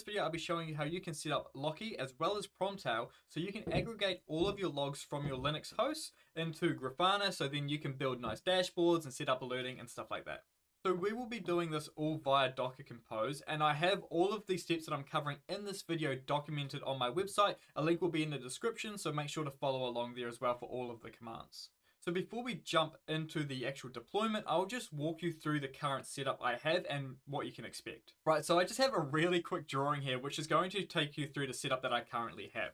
this video, I'll be showing you how you can set up Loki as well as Promtail so you can aggregate all of your logs from your Linux host into Grafana so then you can build nice dashboards and set up alerting and stuff like that. So we will be doing this all via Docker Compose and I have all of these steps that I'm covering in this video documented on my website. A link will be in the description so make sure to follow along there as well for all of the commands. So before we jump into the actual deployment, I'll just walk you through the current setup I have and what you can expect. Right, so I just have a really quick drawing here which is going to take you through the setup that I currently have.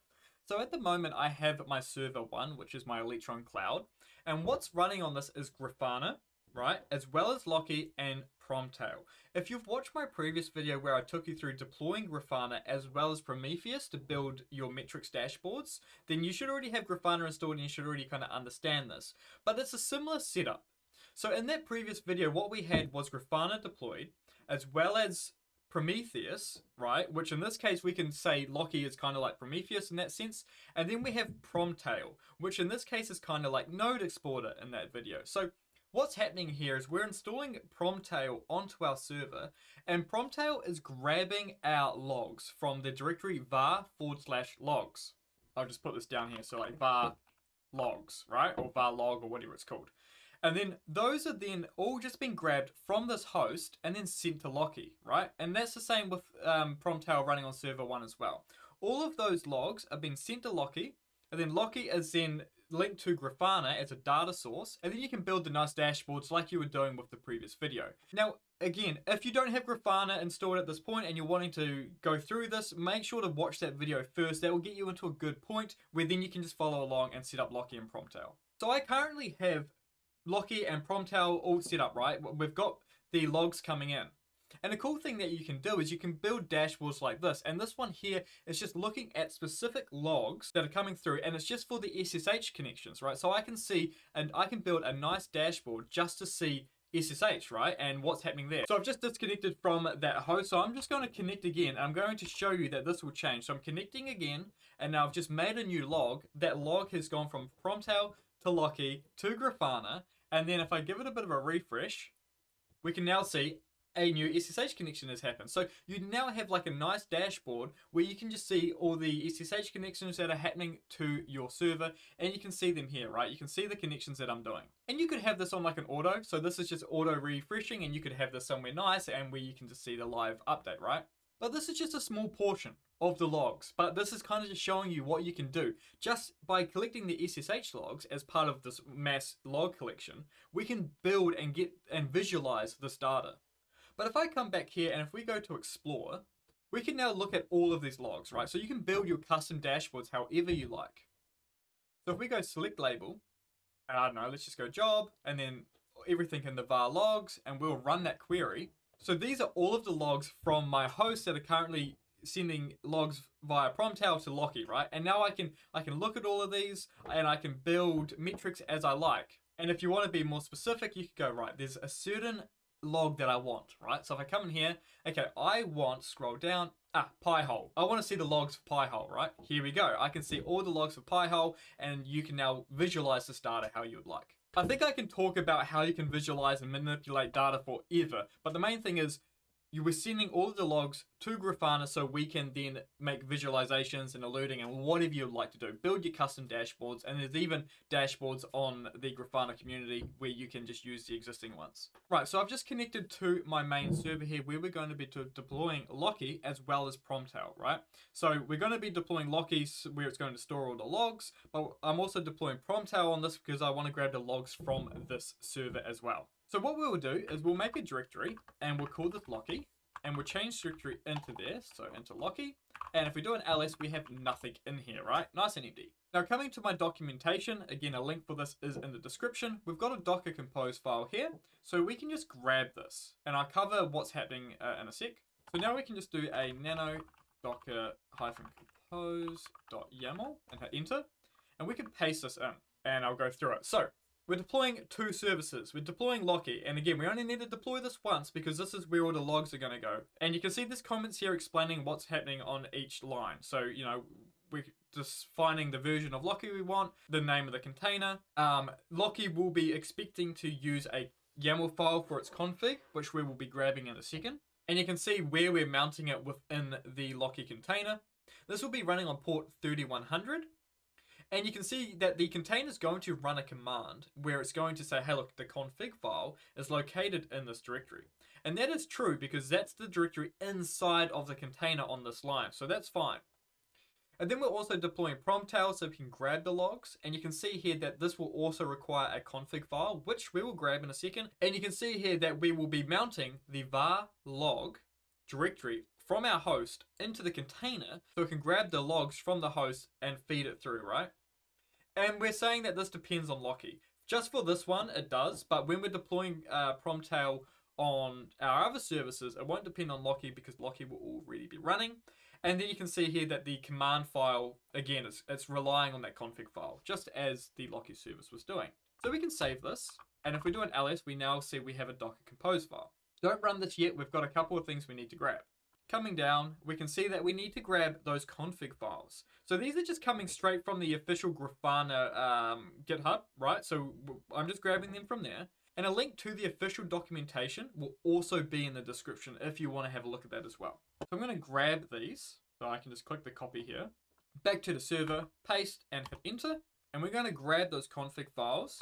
So at the moment I have my server 1, which is my Electron Cloud, and what's running on this is Grafana, right? As well as Loki and Promtail. If you've watched my previous video where I took you through deploying Grafana as well as Prometheus to build your metrics dashboards, then you should already have Grafana installed and you should already kind of understand this. But it's a similar setup. So in that previous video, what we had was Grafana deployed, as well as Prometheus, right? Which in this case we can say Loki is kind of like Prometheus in that sense. And then we have Promtail, which in this case is kind of like Node Exporter in that video. So What's happening here is we're installing Promtail onto our server, and Promtail is grabbing our logs from the directory var forward slash logs. I'll just put this down here, so like var logs, right? Or var log or whatever it's called. And then those are then all just been grabbed from this host and then sent to Loki, right? And that's the same with um, Promtail running on server 1 as well. All of those logs are being sent to Loki, and then Loki is then linked to Grafana as a data source, and then you can build the nice dashboards like you were doing with the previous video. Now, again, if you don't have Grafana installed at this point and you're wanting to go through this, make sure to watch that video first. That will get you into a good point where then you can just follow along and set up Loki and Promtail. So I currently have Loki and Promtail all set up, right? We've got the logs coming in. And the cool thing that you can do is you can build dashboards like this. And this one here is just looking at specific logs that are coming through and it's just for the SSH connections, right? So I can see and I can build a nice dashboard just to see SSH, right? And what's happening there. So I've just disconnected from that host. So I'm just going to connect again. I'm going to show you that this will change. So I'm connecting again and now I've just made a new log. That log has gone from Promtail to Loki to Grafana. And then if I give it a bit of a refresh, we can now see a new SSH connection has happened. So you now have like a nice dashboard where you can just see all the SSH connections that are happening to your server and you can see them here, right? You can see the connections that I'm doing. And you could have this on like an auto. So this is just auto refreshing and you could have this somewhere nice and where you can just see the live update, right? But this is just a small portion of the logs, but this is kind of just showing you what you can do. Just by collecting the SSH logs as part of this mass log collection, we can build and get and visualize this data. But if I come back here and if we go to explore, we can now look at all of these logs, right? So you can build your custom dashboards however you like. So if we go select label, and I don't know, let's just go job, and then everything in the var logs, and we'll run that query. So these are all of the logs from my host that are currently sending logs via Promtail to Loki, right? And now I can I can look at all of these and I can build metrics as I like. And if you want to be more specific, you could go, right, there's a certain log that I want, right? So if I come in here, okay, I want, scroll down, ah, Pi-hole. I want to see the logs for Pi-hole, right? Here we go. I can see all the logs for Pi-hole and you can now visualize this data how you would like. I think I can talk about how you can visualize and manipulate data forever, but the main thing is you were sending all of the logs to Grafana so we can then make visualizations and alerting and whatever you'd like to do. Build your custom dashboards and there's even dashboards on the Grafana community where you can just use the existing ones. Right, so I've just connected to my main server here where we're going to be deploying Loki as well as Promtail, right? So we're going to be deploying Loki where it's going to store all the logs, but I'm also deploying Promtail on this because I want to grab the logs from this server as well. So what we'll do is we'll make a directory and we'll call this Loki and we'll change directory into this, so into Loki. And if we do an ls, we have nothing in here, right? Nice and empty. Now coming to my documentation, again, a link for this is in the description. We've got a Docker Compose file here, so we can just grab this. And I'll cover what's happening uh, in a sec. So now we can just do a nano docker compose.yaml and hit enter. And we can paste this in, and I'll go through it. So we're deploying two services. We're deploying Loki, and again, we only need to deploy this once because this is where all the logs are going to go. And you can see this comments here explaining what's happening on each line. So, you know, we're just finding the version of Loki we want, the name of the container. Um, Loki will be expecting to use a YAML file for its config, which we will be grabbing in a second. And you can see where we're mounting it within the Loki container. This will be running on port 3100. And you can see that the container is going to run a command where it's going to say, hey, look, the config file is located in this directory. And that is true because that's the directory inside of the container on this line. So that's fine. And then we're also deploying Promtail so we can grab the logs. And you can see here that this will also require a config file, which we will grab in a second. And you can see here that we will be mounting the var log directory from our host into the container so we can grab the logs from the host and feed it through, right? And we're saying that this depends on Loki. Just for this one, it does, but when we're deploying uh, Promtail on our other services, it won't depend on Loki because Loki will already be running. And then you can see here that the command file, again, it's, it's relying on that config file, just as the Loki service was doing. So we can save this, and if we do an ls, we now see we have a Docker Compose file. Don't run this yet, we've got a couple of things we need to grab. Coming down, we can see that we need to grab those config files. So these are just coming straight from the official Grafana um, GitHub, right? So I'm just grabbing them from there. And a link to the official documentation will also be in the description if you want to have a look at that as well. So I'm going to grab these. So I can just click the copy here. Back to the server, paste and hit enter. And we're going to grab those config files.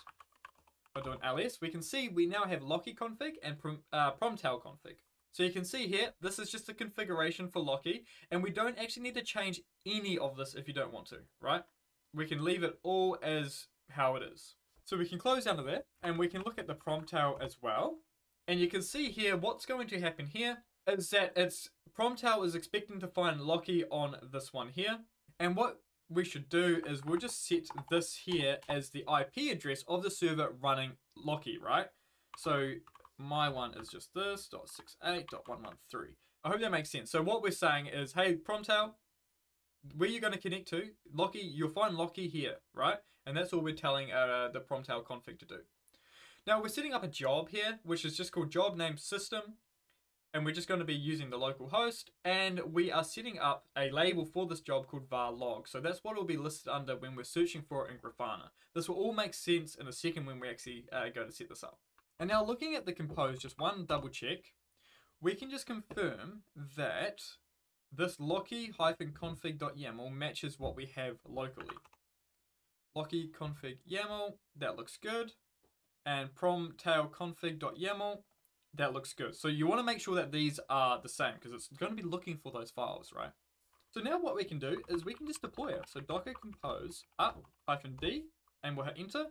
By doing ls, we can see we now have Loki config and prom, uh, Promtail config. So you can see here, this is just a configuration for Loki, and we don't actually need to change any of this if you don't want to, right? We can leave it all as how it is. So we can close down to there and we can look at the Promtail as well. And you can see here what's going to happen here is that it's Promtail is expecting to find Loki on this one here. And what we should do is we'll just set this here as the IP address of the server running Loki, right? So my one is just this, dot I hope that makes sense. So what we're saying is, hey, Promtail, where you're going to connect to, Loki, you'll find Loki here, right? And that's all we're telling uh, the Promtail config to do. Now we're setting up a job here, which is just called job name system. And we're just going to be using the local host. And we are setting up a label for this job called var log. So that's what will be listed under when we're searching for it in Grafana. This will all make sense in a second when we actually uh, go to set this up. And now looking at the compose, just one double check, we can just confirm that this loki-config.yaml matches what we have locally. Loki config YAML, that looks good. And promtail config.yaml, that looks good. So you want to make sure that these are the same because it's going to be looking for those files, right? So now what we can do is we can just deploy it. So docker compose up hyphen d and we'll hit enter.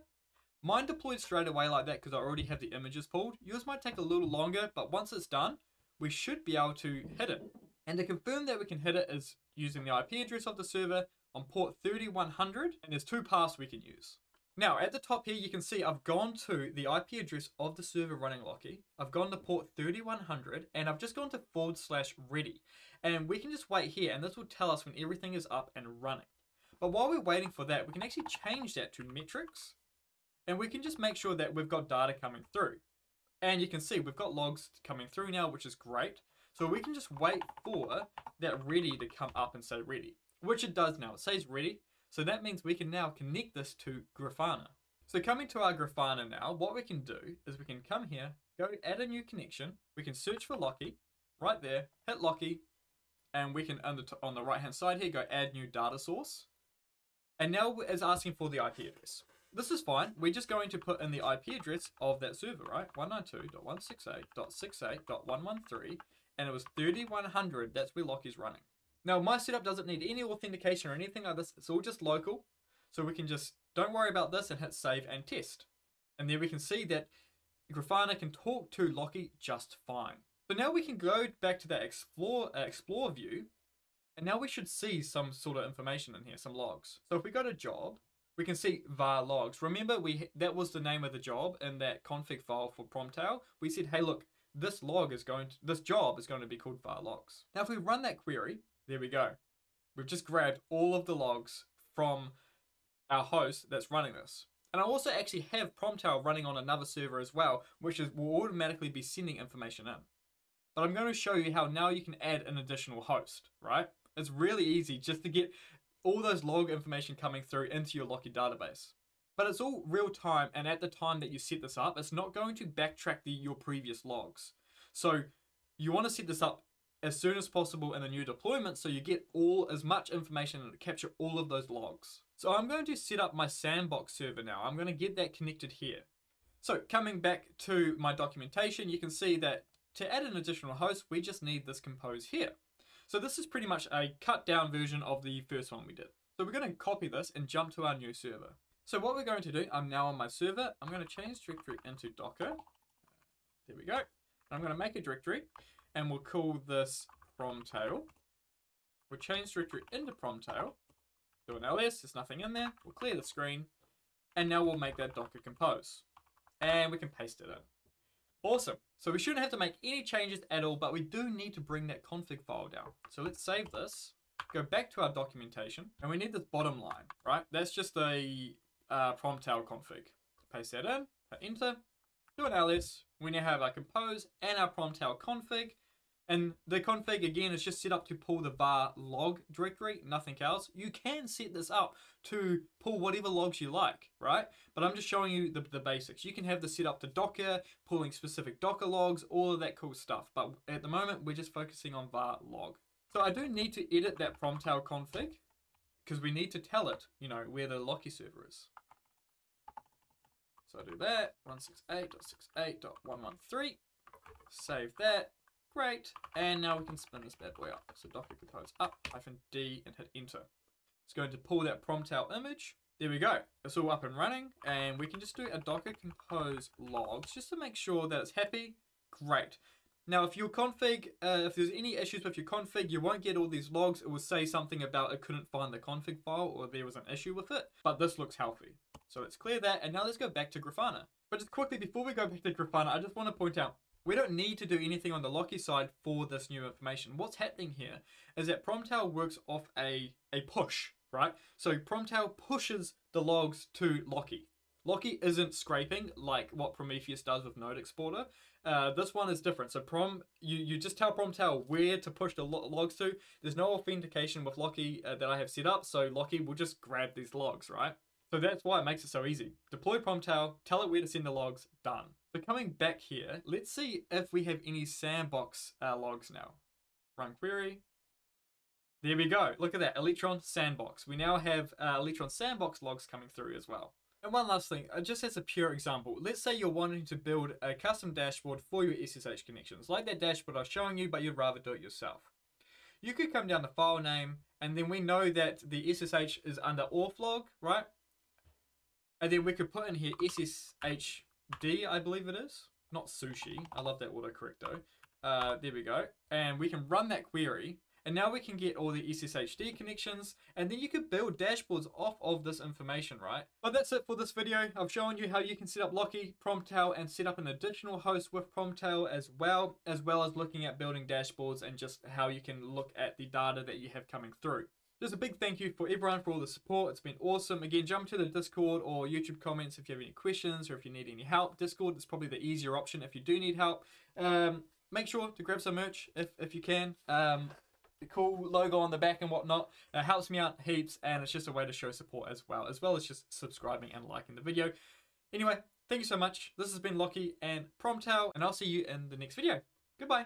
Mine deployed straight away like that because I already have the images pulled. Yours might take a little longer, but once it's done, we should be able to hit it. And to confirm that we can hit it is using the IP address of the server on port 3100 and there's two paths we can use. Now at the top here you can see I've gone to the IP address of the server running Loki. I've gone to port 3100 and I've just gone to forward slash ready. And we can just wait here and this will tell us when everything is up and running. But while we're waiting for that, we can actually change that to metrics and we can just make sure that we've got data coming through. And you can see we've got logs coming through now, which is great. So we can just wait for that ready to come up and say ready which it does now. It says ready. So that means we can now connect this to Grafana. So coming to our Grafana now, what we can do is we can come here, go add a new connection. We can search for Loki right there, hit Loki, and we can on the, on the right hand side here, go add new data source. And now it's asking for the IP address. This is fine. We're just going to put in the IP address of that server, right? 192.168.68.113. And it was 3100. That's where Loki's running. Now my setup doesn't need any authentication or anything like this. It's all just local. So we can just, don't worry about this and hit save and test. And there we can see that Grafana can talk to Loki just fine. So now we can go back to that explore, uh, explore view. And now we should see some sort of information in here, some logs. So if we go to job, we can see var logs. Remember, we that was the name of the job in that config file for Promtail. We said, hey, look, this log is going to, this job is going to be called var logs. Now, if we run that query, there we go. We've just grabbed all of the logs from our host that's running this. And I also actually have Promtail running on another server as well, which is, will automatically be sending information in. But I'm going to show you how now you can add an additional host, right? It's really easy just to get all those log information coming through into your Loki database. But it's all real time, and at the time that you set this up, it's not going to backtrack the, your previous logs. So you want to set this up as soon as possible in the new deployment so you get all as much information and capture all of those logs. So I'm going to set up my sandbox server now. I'm going to get that connected here. So coming back to my documentation, you can see that to add an additional host, we just need this compose here. So this is pretty much a cut down version of the first one we did. So we're going to copy this and jump to our new server. So what we're going to do, I'm now on my server. I'm going to change directory into Docker. There we go. I'm going to make a directory and we'll call this promtail. We'll change directory into promtail. Do an ls, there's nothing in there. We'll clear the screen. And now we'll make that Docker compose. And we can paste it in. Awesome. So we shouldn't have to make any changes at all, but we do need to bring that config file down. So let's save this, go back to our documentation, and we need this bottom line, right? That's just a uh, promtail config. Paste that in, hit enter, do an ls. We now have our compose and our promtail config. And the config again is just set up to pull the var log directory, nothing else. You can set this up to pull whatever logs you like, right? But I'm just showing you the, the basics. You can have this set up to Docker, pulling specific Docker logs, all of that cool stuff. But at the moment, we're just focusing on var log. So I do need to edit that promtail config because we need to tell it, you know, where the Loki server is. So I do that, 168.68.113, save that, great, and now we can spin this bad boy up. So docker compose up, hyphen D, and hit enter. It's going to pull that promtail image. There we go. It's all up and running, and we can just do a docker compose logs just to make sure that it's happy. Great. Now, if your config, uh, if there's any issues with your config, you won't get all these logs. It will say something about it couldn't find the config file or there was an issue with it, but this looks healthy. So let's clear that, and now let's go back to Grafana. But just quickly, before we go back to Grafana, I just want to point out, we don't need to do anything on the Loki side for this new information. What's happening here is that Promtail works off a, a push, right? So Promtail pushes the logs to Loki. Loki isn't scraping like what Prometheus does with Node Exporter. Uh, this one is different. So Prom, you, you just tell Promtail where to push the lo logs to. There's no authentication with Loki uh, that I have set up, so Loki will just grab these logs, right? So that's why it makes it so easy. Deploy Promtail, tell it where to send the logs, done. So coming back here, let's see if we have any sandbox uh, logs now. Run query. There we go. Look at that, Electron Sandbox. We now have uh, Electron Sandbox logs coming through as well. And one last thing, uh, just as a pure example, let's say you're wanting to build a custom dashboard for your SSH connections, like that dashboard I was showing you, but you'd rather do it yourself. You could come down the file name, and then we know that the SSH is under auth log, right? And then we could put in here SSHD, I believe it is. Not sushi. I love that autocorrect though. Uh, there we go. And we can run that query and now we can get all the SSHD connections and then you can build dashboards off of this information, right? But that's it for this video. I've shown you how you can set up Loki, Promtail and set up an additional host with Promtail as well, as well as looking at building dashboards and just how you can look at the data that you have coming through. Just a big thank you for everyone for all the support. It's been awesome. Again, jump to the Discord or YouTube comments if you have any questions or if you need any help. Discord is probably the easier option if you do need help. Um, make sure to grab some merch if, if you can. Um, the cool logo on the back and whatnot. It helps me out heaps and it's just a way to show support as well, as well as just subscribing and liking the video. Anyway, thank you so much. This has been Loki and Promtail and I'll see you in the next video. Goodbye.